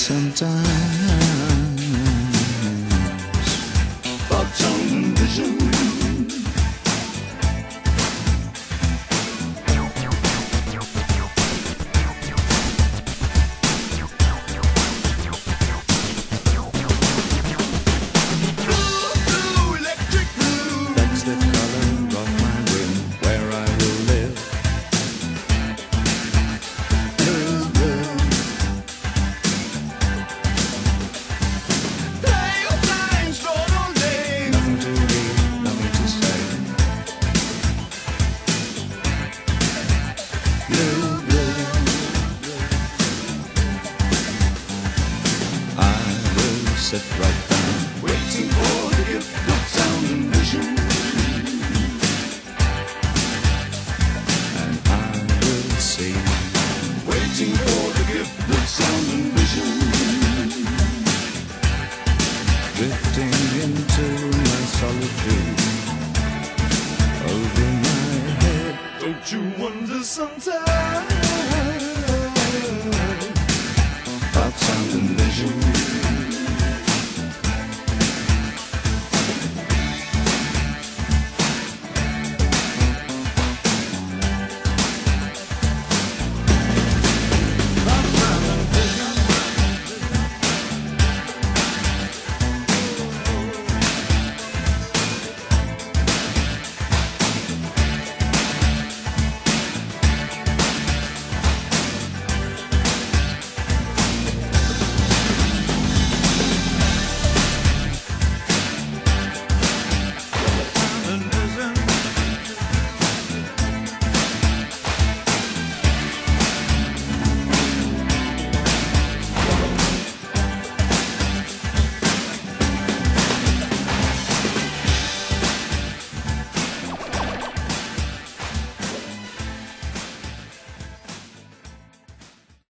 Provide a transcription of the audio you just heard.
sometimes. I will sit right down, waiting for the gift of sound and vision. And I will waiting for the gift of sound and vision. Drifting into my solitude, over my head, don't you? Sometimes?